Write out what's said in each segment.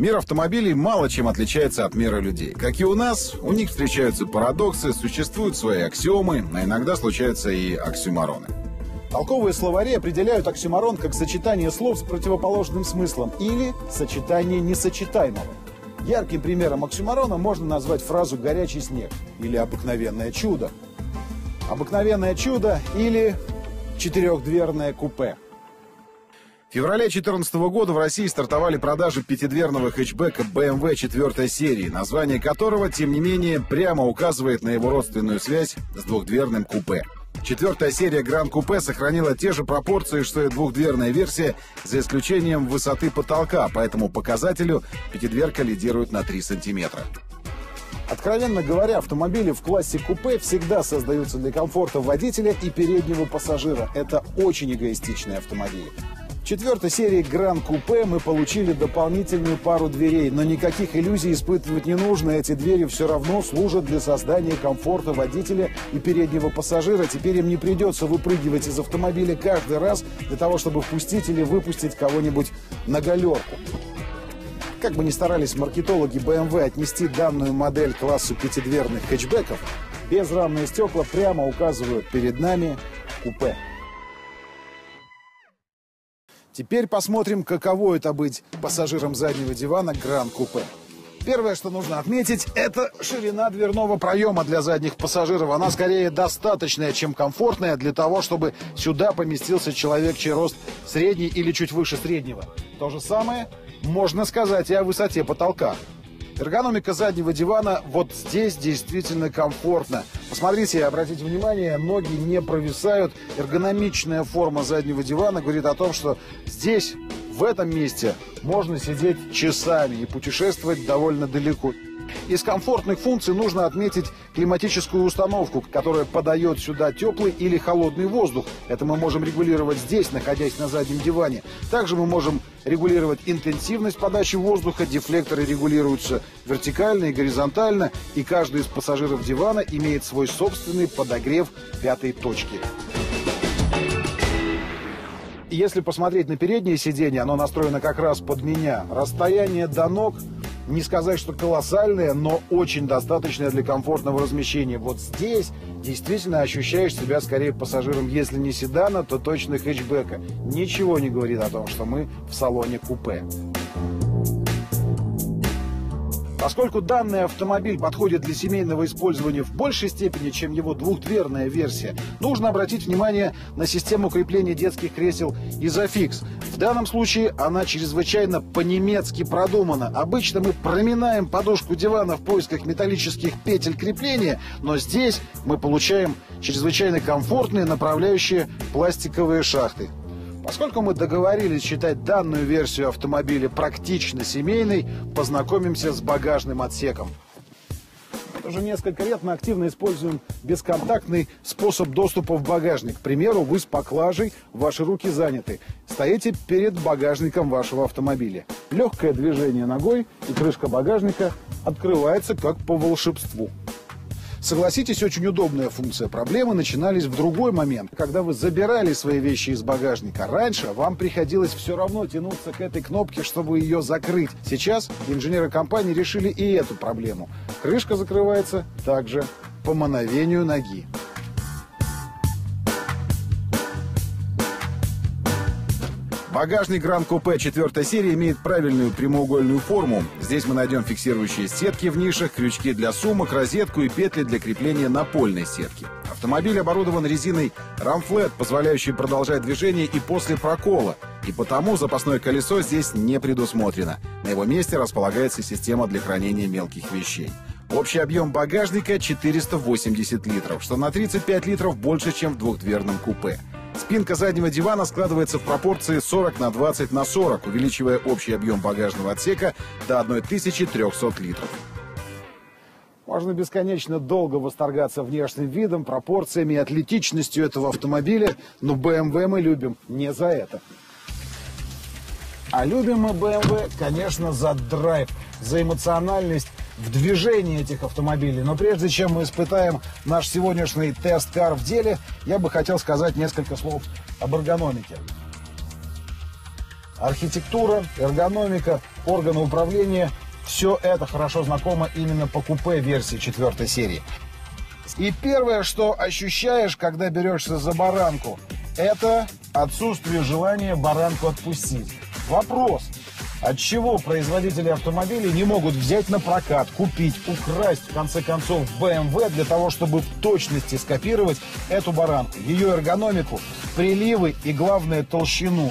Мир автомобилей мало чем отличается от мира людей. Как и у нас, у них встречаются парадоксы, существуют свои аксиомы, а иногда случаются и оксюмароны. Толковые словари определяют оксюмарон как сочетание слов с противоположным смыслом или сочетание несочетаемого. Ярким примером оксюмарона можно назвать фразу «горячий снег» или «обыкновенное чудо». «Обыкновенное чудо» или «четырехдверное купе». В феврале 2014 года в России стартовали продажи пятидверного хэтчбека BMW 4 серии, название которого, тем не менее, прямо указывает на его родственную связь с двухдверным купе. Четвертая серия Гранд Купе сохранила те же пропорции, что и двухдверная версия, за исключением высоты потолка, по этому показателю пятидверка лидирует на 3 сантиметра. Откровенно говоря, автомобили в классе купе всегда создаются для комфорта водителя и переднего пассажира. Это очень эгоистичные автомобили. В четвертой серии Гран Купе мы получили дополнительную пару дверей, но никаких иллюзий испытывать не нужно. Эти двери все равно служат для создания комфорта водителя и переднего пассажира. Теперь им не придется выпрыгивать из автомобиля каждый раз для того, чтобы впустить или выпустить кого-нибудь на галерку. Как бы ни старались маркетологи BMW отнести данную модель классу пятидверных хэтчбеков, безрамные стекла прямо указывают перед нами купе. Теперь посмотрим, каково это быть пассажиром заднего дивана Гран-купе. Первое, что нужно отметить, это ширина дверного проема для задних пассажиров. Она скорее достаточная, чем комфортная для того, чтобы сюда поместился человек, чей рост средний или чуть выше среднего. То же самое можно сказать и о высоте потолка. Эргономика заднего дивана вот здесь действительно комфортно. Посмотрите, обратите внимание, ноги не провисают. Эргономичная форма заднего дивана говорит о том, что здесь, в этом месте, можно сидеть часами и путешествовать довольно далеко. Из комфортных функций нужно отметить климатическую установку, которая подает сюда теплый или холодный воздух. Это мы можем регулировать здесь, находясь на заднем диване. Также мы можем регулировать интенсивность подачи воздуха, дефлекторы регулируются вертикально и горизонтально, и каждый из пассажиров дивана имеет свой собственный подогрев пятой точки. Если посмотреть на переднее сиденье, оно настроено как раз под меня. Расстояние до ног не сказать, что колоссальное, но очень достаточное для комфортного размещения. Вот здесь действительно ощущаешь себя скорее пассажиром, если не седана, то точно хэтчбека. Ничего не говорит о том, что мы в салоне купе. Поскольку данный автомобиль подходит для семейного использования в большей степени, чем его двухдверная версия, нужно обратить внимание на систему крепления детских кресел Isofix. В данном случае она чрезвычайно по-немецки продумана. Обычно мы проминаем подушку дивана в поисках металлических петель крепления, но здесь мы получаем чрезвычайно комфортные направляющие пластиковые шахты. Поскольку мы договорились считать данную версию автомобиля практично семейной, познакомимся с багажным отсеком. Уже несколько лет мы активно используем бесконтактный способ доступа в багажник. К примеру, вы с поклажей, ваши руки заняты. Стоите перед багажником вашего автомобиля. Легкое движение ногой, и крышка багажника открывается как по волшебству. Согласитесь, очень удобная функция. Проблемы начинались в другой момент, когда вы забирали свои вещи из багажника. Раньше вам приходилось все равно тянуться к этой кнопке, чтобы ее закрыть. Сейчас инженеры компании решили и эту проблему. Крышка закрывается также по мановению ноги. Багажник Гранд Купе 4 серии имеет правильную прямоугольную форму. Здесь мы найдем фиксирующие сетки в нишах, крючки для сумок, розетку и петли для крепления напольной сетки. Автомобиль оборудован резиной Рамфлет, позволяющей продолжать движение и после прокола. И потому запасное колесо здесь не предусмотрено. На его месте располагается система для хранения мелких вещей. Общий объем багажника 480 литров, что на 35 литров больше, чем в двухдверном купе. Спинка заднего дивана складывается в пропорции 40 на 20 на 40, увеличивая общий объем багажного отсека до 1300 литров. Можно бесконечно долго восторгаться внешним видом, пропорциями и атлетичностью этого автомобиля, но BMW мы любим не за это. А любим мы BMW, конечно, за драйв, за эмоциональность в движении этих автомобилей. Но прежде чем мы испытаем наш сегодняшний тест-кар в деле, я бы хотел сказать несколько слов об эргономике. архитектура, эргономика, органы управления – все это хорошо знакомо именно по купе версии четвертой серии. И первое, что ощущаешь, когда берешься за баранку, это отсутствие желания баранку отпустить. Вопрос, от чего производители автомобилей не могут взять на прокат, купить, украсть, в конце концов, BMW для того, чтобы в точности скопировать эту баранку, ее эргономику, приливы и, главное, толщину.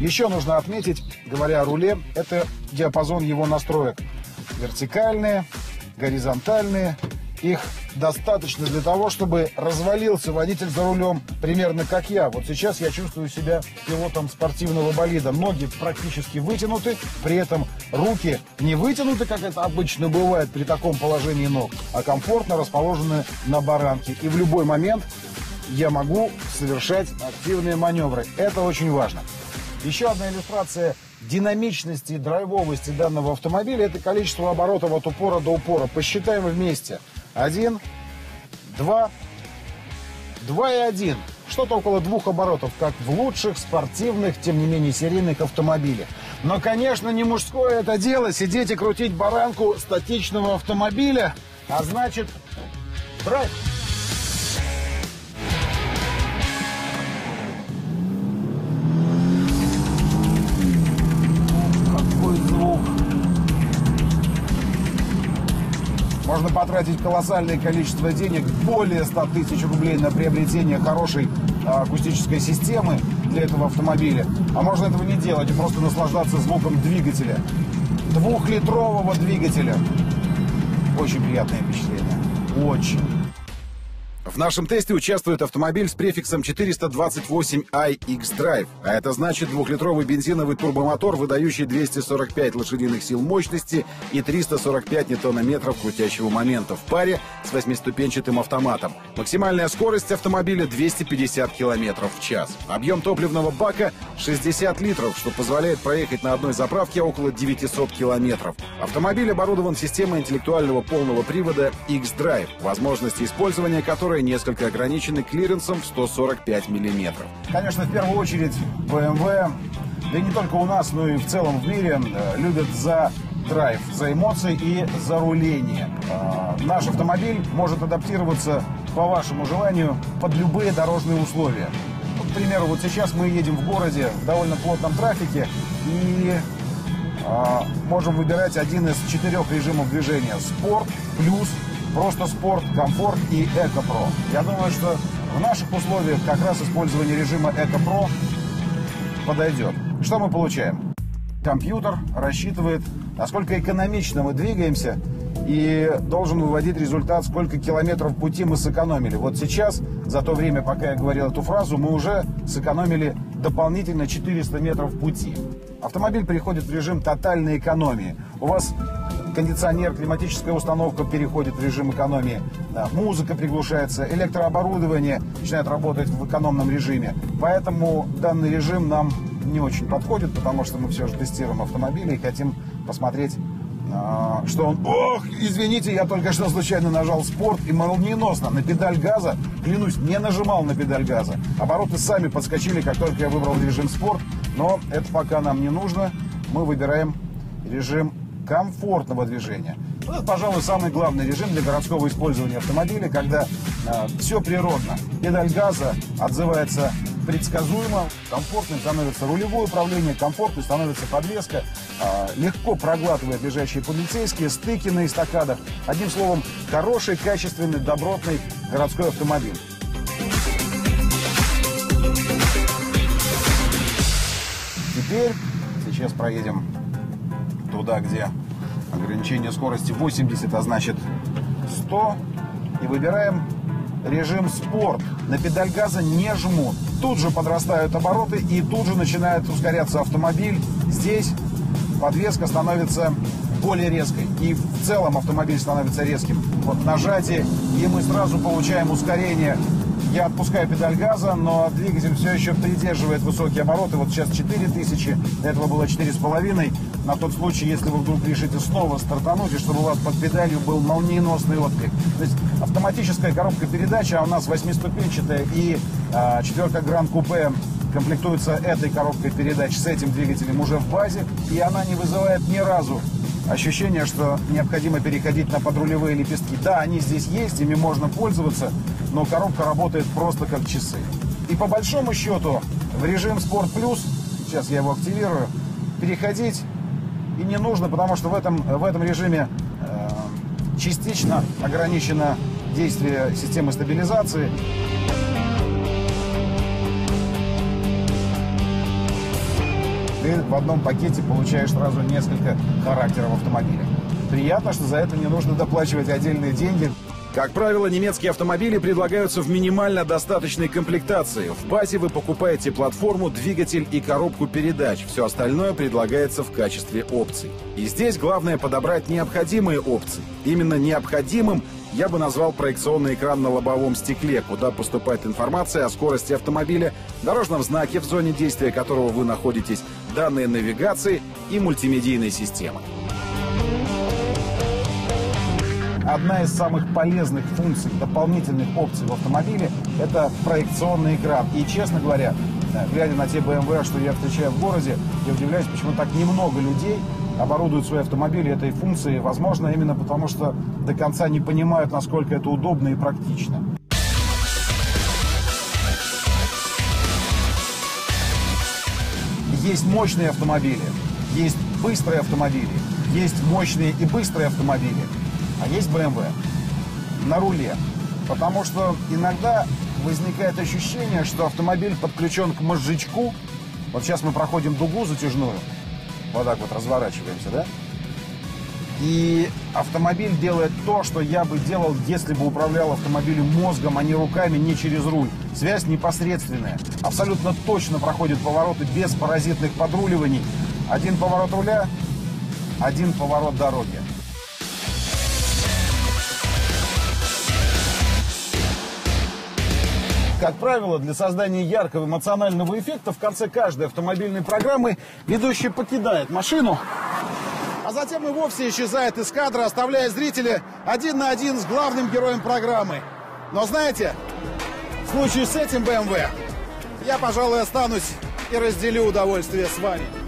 Еще нужно отметить, говоря о руле, это диапазон его настроек. Вертикальные, горизонтальные, их достаточно для того, чтобы развалился водитель за рулем, примерно как я. Вот сейчас я чувствую себя пилотом спортивного болида. Ноги практически вытянуты, при этом руки не вытянуты, как это обычно бывает при таком положении ног, а комфортно расположены на баранке. И в любой момент я могу совершать активные маневры. Это очень важно. Еще одна иллюстрация динамичности и драйвовости данного автомобиля – это количество оборотов от упора до упора. Посчитаем вместе – один, два, два и один. Что-то около двух оборотов, как в лучших спортивных, тем не менее, серийных автомобилях. Но, конечно, не мужское это дело сидеть и крутить баранку статичного автомобиля, а значит, драйв. Можно потратить колоссальное количество денег, более 100 тысяч рублей на приобретение хорошей а, акустической системы для этого автомобиля. А можно этого не делать и просто наслаждаться звуком двигателя. Двухлитрового двигателя. Очень приятное впечатление. Очень. В нашем тесте участвует автомобиль с префиксом 428i X-Drive, а это значит двухлитровый бензиновый турбомотор, выдающий 245 лошадиных сил мощности и 345 ньютона-метров крутящего момента в паре с восьмиступенчатым автоматом. Максимальная скорость автомобиля 250 км в час. Объем топливного бака 60 литров, что позволяет проехать на одной заправке около 900 километров. Автомобиль оборудован системой интеллектуального полного привода X-Drive, возможности использования которой несколько ограничены клиренсом в 145 миллиметров. Конечно, в первую очередь BMW, да и не только у нас, но и в целом в мире, э, любят за драйв, за эмоции и за руление. Э, наш автомобиль может адаптироваться по вашему желанию под любые дорожные условия. К примеру, вот сейчас мы едем в городе в довольно плотном трафике и э, можем выбирать один из четырех режимов движения. Спорт, плюс, просто спорт, комфорт и Эко-Про. Я думаю, что в наших условиях как раз использование режима Эко-Про подойдет. Что мы получаем? Компьютер рассчитывает, насколько экономично мы двигаемся, и должен выводить результат, сколько километров пути мы сэкономили. Вот сейчас, за то время, пока я говорил эту фразу, мы уже сэкономили дополнительно 400 метров пути. Автомобиль переходит в режим тотальной экономии. У вас кондиционер, климатическая установка переходит в режим экономии, музыка приглушается, электрооборудование начинает работать в экономном режиме. Поэтому данный режим нам не очень подходит, потому что мы все же тестируем автомобили и хотим посмотреть а, что он, ох, извините, я только что случайно нажал спорт и молниеносно на педаль газа, клянусь, не нажимал на педаль газа. Обороты сами подскочили, как только я выбрал режим спорт, но это пока нам не нужно. Мы выбираем режим комфортного движения. Ну, это, пожалуй, самый главный режим для городского использования автомобиля, когда э, все природно. Педаль газа отзывается предсказуемо, комфортным становится рулевое управление, комфортной становится подвеска, э, легко проглатывает лежащие полицейские, стыки на эстакадах. Одним словом, хороший, качественный, добротный городской автомобиль. Теперь сейчас проедем туда, где ограничение скорости 80, а значит 100. И выбираем режим спорт. На педаль газа не жму. Тут же подрастают обороты и тут же начинает ускоряться автомобиль. Здесь подвеска становится более резкой. И в целом автомобиль становится резким. Вот нажатие, и мы сразу получаем ускорение я отпускаю педаль газа, но двигатель все еще придерживает высокие обороты. Вот сейчас 4000, до этого было 4,5. На тот случай, если вы вдруг решите снова стартануть, и чтобы у вас под педалью был молниеносный отклик. То есть автоматическая коробка передач, а у нас восьмиступенчатая и а, четверка Гранд Купе комплектуется этой коробкой передач с этим двигателем уже в базе, и она не вызывает ни разу ощущение, что необходимо переходить на подрулевые лепестки. Да, они здесь есть, ими можно пользоваться, но коробка работает просто как часы. И по большому счету в режим Sport Plus, сейчас я его активирую, переходить и не нужно, потому что в этом, в этом режиме э, частично ограничено действие системы стабилизации. ты в одном пакете получаешь сразу несколько характеров автомобиля. Приятно, что за это не нужно доплачивать отдельные деньги. Как правило, немецкие автомобили предлагаются в минимально достаточной комплектации. В базе вы покупаете платформу, двигатель и коробку передач. Все остальное предлагается в качестве опций. И здесь главное подобрать необходимые опции. Именно необходимым я бы назвал проекционный экран на лобовом стекле, куда поступает информация о скорости автомобиля, дорожном знаке, в зоне действия которого вы находитесь, данные навигации и мультимедийной системы. Одна из самых полезных функций, дополнительных опций в автомобиле – это проекционный экран. И, честно говоря, глядя на те BMW, что я встречаю в городе, я удивляюсь, почему так немного людей оборудуют свои автомобили этой функцией. Возможно, именно потому что до конца не понимают, насколько это удобно и практично. Есть мощные автомобили, есть быстрые автомобили, есть мощные и быстрые автомобили, а есть BMW на руле. Потому что иногда возникает ощущение, что автомобиль подключен к мозжечку. Вот сейчас мы проходим дугу затяжную, вот так вот разворачиваемся, да? И автомобиль делает то, что я бы делал, если бы управлял автомобилем мозгом, а не руками, не через руль. Связь непосредственная. Абсолютно точно проходит повороты без паразитных подруливаний. Один поворот руля, один поворот дороги. Как правило, для создания яркого эмоционального эффекта в конце каждой автомобильной программы ведущий покидает машину, а затем и вовсе исчезает из кадра, оставляя зрителя один на один с главным героем программы. Но знаете, в случае с этим BMW я, пожалуй, останусь и разделю удовольствие с вами.